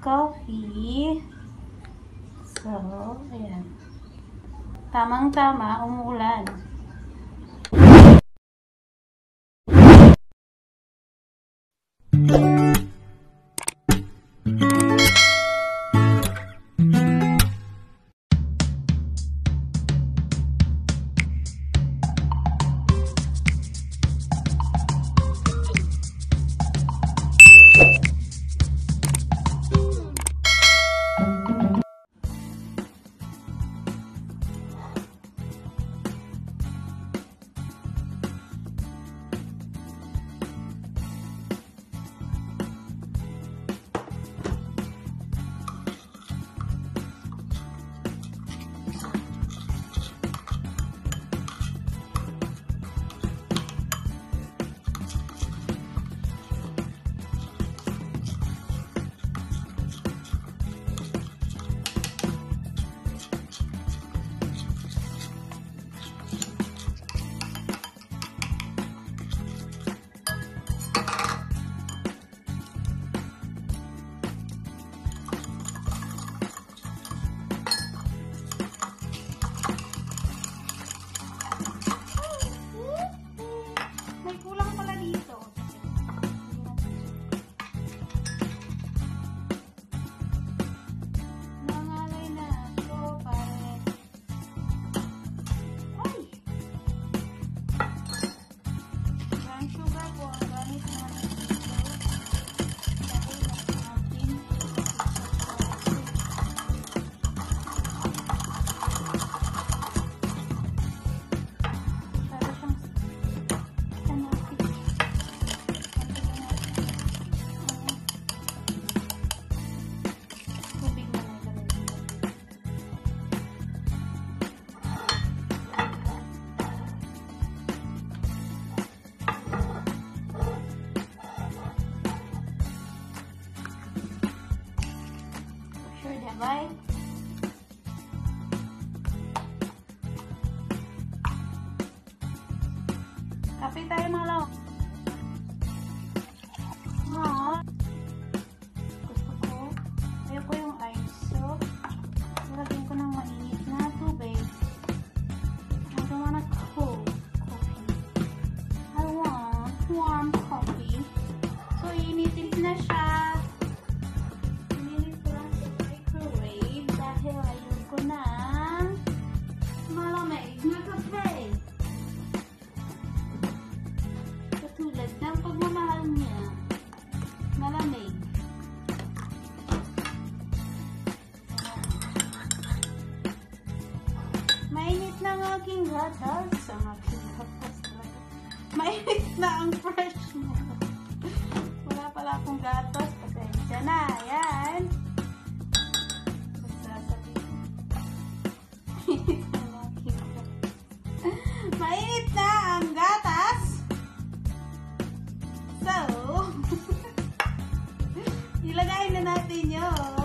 coffee. So, ayan. Tamang-tama, umulan. 拜。ang aking gatas, ang aking gatas talaga. Mainit na ang fresh mo. Wala pala akong gatas. Pasensya na. Ayan. Mainit na ang gatas. So, ilagay na natin yun.